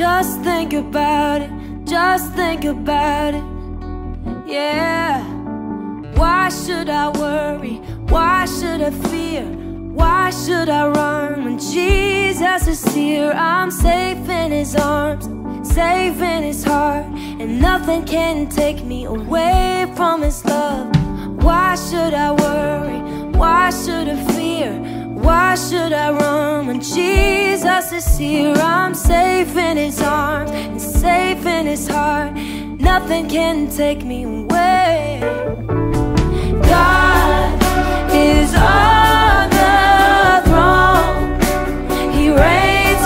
Just think about it. Just think about it. Yeah. Why should I worry? Why should I fear? Why should I run when Jesus is here? I'm safe in his arms, safe in his heart, and nothing can take me away from his love. Why should I worry? Why should I fear? Why should I run when Jesus is here? I'm safe in his arms and safe in his heart. Nothing can take me away. God is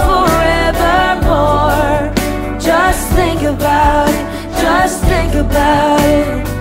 forevermore. Just think about it. Just think about it.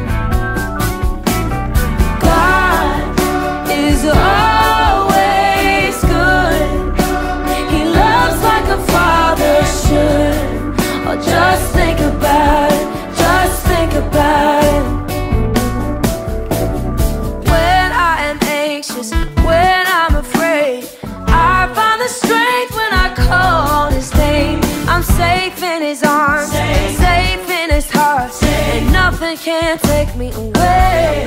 Safe in His arms, safe, in His heart, and nothing can take me away.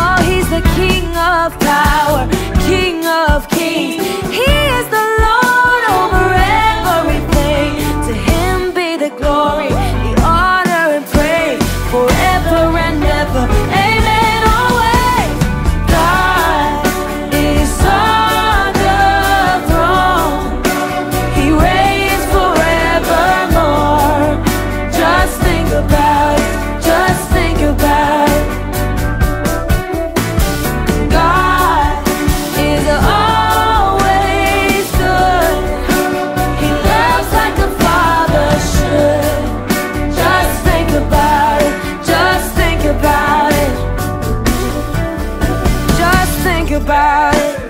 Oh, He's the King about it.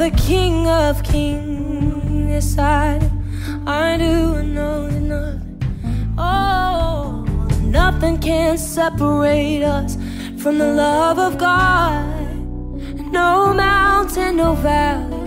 The King of Kings. Yes, I do. I do I know that nothing. Oh, nothing can separate us from the love of God. No mountain, no valley